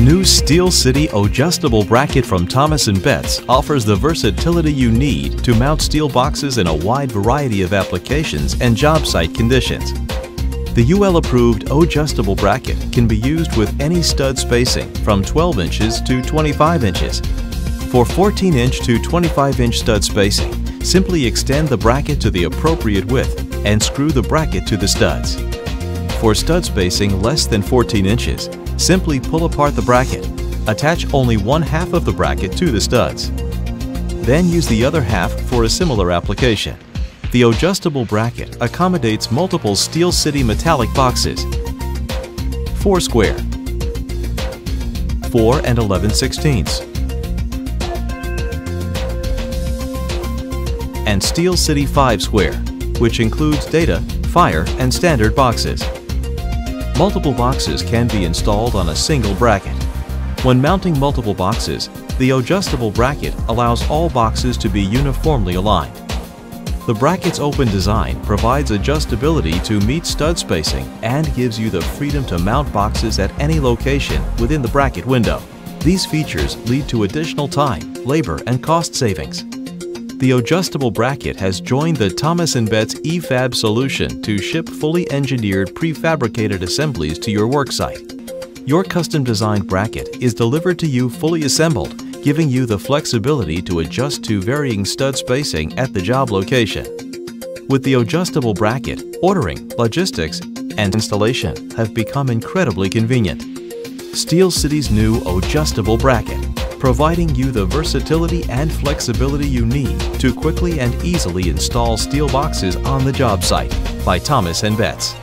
new Steel City O-Justable bracket from Thomas & Betts offers the versatility you need to mount steel boxes in a wide variety of applications and job site conditions. The UL-approved O-Justable bracket can be used with any stud spacing from 12 inches to 25 inches. For 14-inch to 25-inch stud spacing, simply extend the bracket to the appropriate width and screw the bracket to the studs. For stud spacing less than 14 inches, simply pull apart the bracket. Attach only one half of the bracket to the studs. Then use the other half for a similar application. The O-Justable bracket accommodates multiple Steel City metallic boxes, 4 square, 4 and 11 sixteenths, and Steel City 5 square, which includes data, fire, and standard boxes. Multiple boxes can be installed on a single bracket. When mounting multiple boxes, the O-Justable bracket allows all boxes to be uniformly aligned. The bracket's open design provides adjustability to meet stud spacing and gives you the freedom to mount boxes at any location within the bracket window. These features lead to additional time, labor, and cost savings. The O-Justable bracket has joined the Thomas & Betts eFab solution to ship fully engineered prefabricated assemblies to your worksite. Your custom designed bracket is delivered to you fully assembled, giving you the flexibility to adjust to varying stud spacing at the job location. With the O-Justable bracket, ordering, logistics, and installation have become incredibly convenient. Steel City's new O-Justable bracket providing you the versatility and flexibility you need to quickly and easily install steel boxes on the job site by Thomas & Betts.